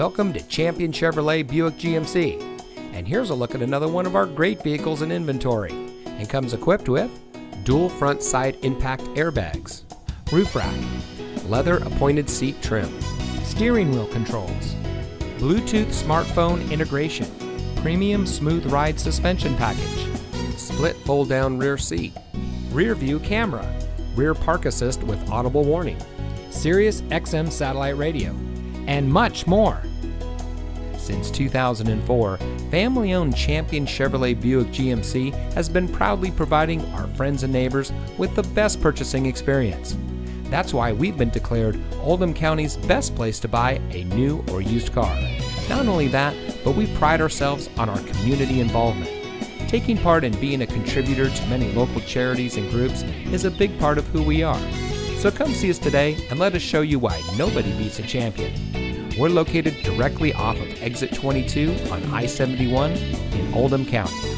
Welcome to Champion Chevrolet Buick GMC. And here's a look at another one of our great vehicles in inventory. And comes equipped with dual front side impact airbags, roof rack, leather appointed seat trim, steering wheel controls, Bluetooth smartphone integration, premium smooth ride suspension package, split fold down rear seat, rear view camera, rear park assist with audible warning, Sirius XM satellite radio, and much more. Since 2004, family owned Champion Chevrolet Buick GMC has been proudly providing our friends and neighbors with the best purchasing experience. That's why we've been declared Oldham County's best place to buy a new or used car. Not only that, but we pride ourselves on our community involvement. Taking part in being a contributor to many local charities and groups is a big part of who we are. So come see us today and let us show you why nobody beats a champion. We're located directly off of exit 22 on I 71 in Oldham County.